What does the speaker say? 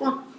point.